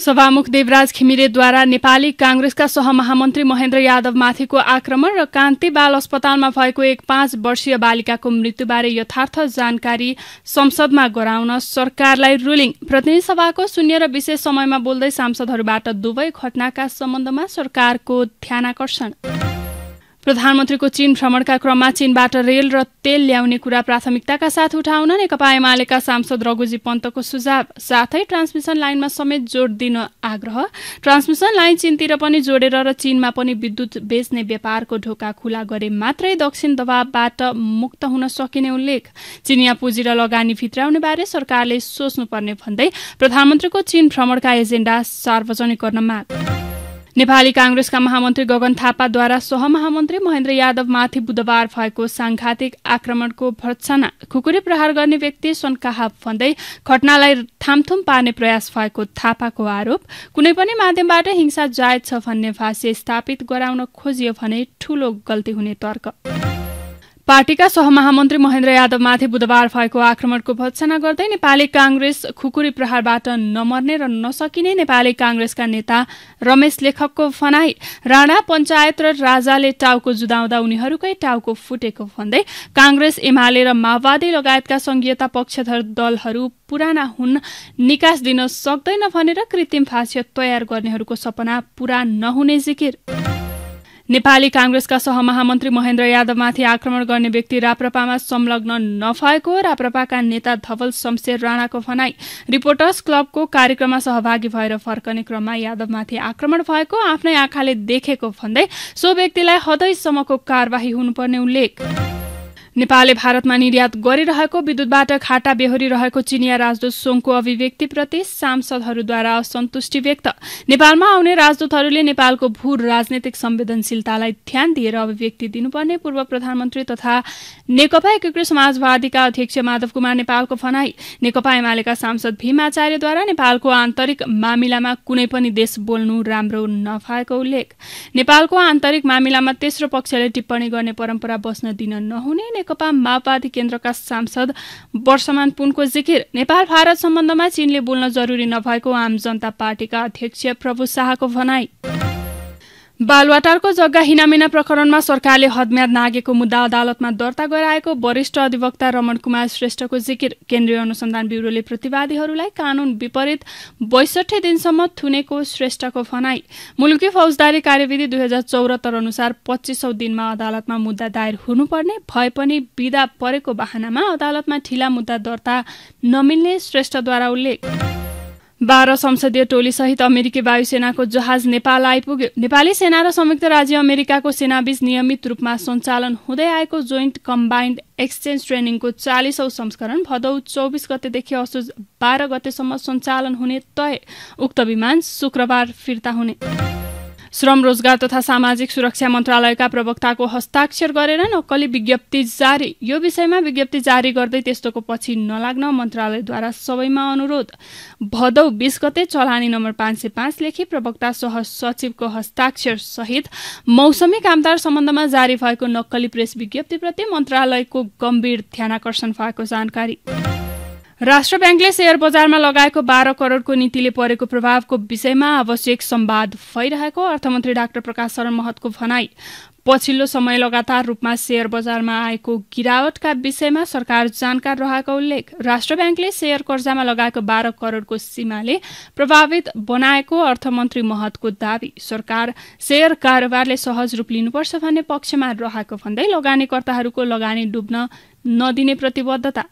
सभामुख देवराज घिमिरेद्वारा नेपाली काङ्ग्रेसका सहमहामन्त्री महेन्द्र यादवमाथिको आक्रमण र कान्ति बाल अस्पतालमा भएको एक पाँच वर्षीय बालिकाको मृत्युबारे यथार्थ जानकारी संसदमा गराउन सरकारलाई रुलिङ। प्रतिनिधि सभाको शून्य र विशेष समयमा बोल्दै सांसदहरूबाट दुवै घटनाका सम्बन्धमा सरकारको ध्यानकर्षण प्रधानमन्त्रीको चीन भ्रमणका क्रममा चीनबाट रेल र तेल ल्याउने कुरा प्राथमिकताका साथ उठाउन नेकपा एमालेका सांसद रघुजी पन्तको सुझाव साथै ट्रान्समिसन लाइनमा समेत जोड दिन आग्रह। ट्रान्समिसन लाइन चीनतिर पनि जोडेर र चीनमा पनि विद्युत बेच्ने व्यापारको ढोका खुला गरे मात्रै दक्षिण दबावबाट मुक्त हुन सकिने उल्लेख। चिनिया पुँजी र लगानी भित्राउने बारे सरकारले सोच्नुपर्ने भन्दै प्रधानमन्त्रीको चीन भ्रमणका एजेण्डा सार्वजनिक गर्न माग। नेपाली काङ्ग्रेसका महामन्त्री गगन थापाद्वारा सहमहामन्त्री महेन्द्र यादवमाथि बुधबार भएको सांघातिक आक्रमणको भर्त्सना खुकुरी प्रहार गर्ने व्यक्ति सन्काहा भन्दै घटनालाई थामथुम पार्ने प्रयास भएको थापाको आरोप। कुनै पनि माध्यमबाट हिंसा जायज छ भन्ने भाष्य स्थापित गराउन खोजियो भने ठूलो गल्ती हुने तर्क। पार्टीका सहमहामन्त्री महेन्द्र यादवमाथि बुधबार भएको आक्रमणको भत्सना गर्दै नेपाली काङ्ग्रेस खुकुरी प्रहारबाट नमर्ने र नसकिने नेपाली काङ्ग्रेसका नेता रमेश लेखकको भनाई। राणा पञ्चायत र राजाले टाउको जुदाउँदा उनीहरूकै टाउको फुटेको भन्दै काङ्ग्रेस एमाले र माओवादी लगायतका संघीयता पक्षधर दलहरू पुराना हुन् निकास दिन सक्दैन भनेर कृत्रिम फाँस्य तयार गर्नेहरूको सपना पूरा नहुने जिकिर। नेपाली काङ्ग्रेसका सहमहामन्त्री महेन्द्र यादवमाथि आक्रमण गर्ने व्यक्ति राप्रपामा संलग्न नभएको राप्रपाका नेता धवल शमशेर राणाको भनाई। रिपोर्टर्स क्लबको कार्यक्रममा सहभागी भएर फर्कने क्रममा यादवमाथि आक्रमण भएको आफ्नै आँखाले देखेको भन्दै सो व्यक्तिलाई हदैसम्मको कार्यवाही हुनुपर्ने उल्लेख। नेपालले भारतमा निर्यात गरिरहेको विद्युतबाट खाटा बेहोरी रहेको चिनिया राजदूत सोङको अभिव्यक्तिप्रति सांसदहरूद्वारा असन्तुष्टि व्यक्त। नेपालमा आउने राजदूतहरूले नेपालको भू राजनैतिक संवेदनशीलतालाई ध्यान दिएर अभिव्यक्ति दिनुपर्ने पूर्व प्रधानमन्त्री तथा नेकपा एकीकृत समाजवादीका अध्यक्ष माधव कुमार नेपालको भनाई। नेकपा एमालेका सांसद भीम आचार्यद्वारा नेपालको आन्तरिक मामिलामा कुनै पनि देश बोल्नु राम्रो नभएको उल्लेख। नेपालको आन्तरिक मामिलामा तेस्रो पक्षले टिप्पणी गर्ने परम्परा बस्न दिन नहुने नेकपा माओवादी केन्द्रका सांसद वर्षमान पुनको जिकिर। नेपाल भारत सम्बन्धमा चीनले बोल्न जरुरी नभएको आम जनता पार्टीका अध्यक्ष प्रभु शाहको भनाई। बालवाटारको जग्गा हिनामिना प्रकरणमा सरकारले हदम्याद नागेको मुद्दा अदालतमा दर्ता गराएको वरिष्ठ अधिवक्ता रमण कुमार श्रेष्ठको जिकिर। केन्द्रीय अनुसन्धान ब्युरोले प्रतिवादीहरूलाई कानून विपरीत बैसठी दिनसम्म थुनेको श्रेष्ठको भनाई। मुलुकी फौजदारी कार्यविधि दुई हजार चौरात्तर अनुसार पच्चिसौँ दिनमा अदालतमा मुद्दा दायर हुनुपर्ने भए पनि विदा परेको बाहनामा अदालतमा ठिला मुद्दा दर्ता नमिल्ने श्रेष्ठद्वारा उल्लेख। बाह्र संसदीय टोलीसहित अमेरिकी वायुसेनाको जहाज नेपाल आइपुग्यो। नेपाली सेना र संयुक्त राज्य अमेरिकाको सेनाबीच नियमित रूपमा सञ्चालन हुँदै आएको जोइन्ट कम्बाइन्ड एक्सचेन्ज ट्रेनिङको चालिसौं संस्करण भदौ चौबिस गतेदेखि असोज बाह्र गतेसम्म सञ्चालन हुने तय। उक्त विमान शुक्रबार फिर्ता हुने। श्रम रोजगार तथा सामाजिक सुरक्षा मन्त्रालयका प्रवक्ताको हस्ताक्षर गरेर नक्कली विज्ञप्ति जारी। यो विषयमा विज्ञप्ति जारी गर्दै त्यस्तोको पछि नलाग्न मन्त्रालयद्वारा सबैमा अनुरोध। भदौ बिस गते चलानी नम्बर पाँच सय पाँच लेखी प्रवक्ता सह सचिवको हस्ताक्षर सहित मौसमी कामदार सम्बन्धमा जारी भएको नक्कली प्रेस विज्ञप्तिप्रति मन्त्रालयको गम्भीर ध्यानकर्षण भएको जानकारी। राष्ट्र ब्याङ्कले शेयर बजारमा लगाएको बाह्र करोडको नीतिले परेको प्रभावको विषयमा आवश्यक सम्वाद भइरहेको अर्थमन्त्री डाक्टर प्रकाश शरण महतको भनाई। पछिल्लो समय लगातार रूपमा शेयर बजारमा आएको गिरावटका विषयमा सरकार जानकार रहेको उल्लेख। राष्ट्र ब्याङ्कले शेयर कर्जामा लगाएको बाह्र करोडको सीमाले प्रभावित बनाएको अर्थमन्त्री महतको दावी। सरकार शेयर कारोबारले सहज रूप लिनुपर्छ भन्ने पक्षमा रहेको भन्दै लगानीकर्ताहरूको लगानी डुब्न नदिने प्रतिबद्धता।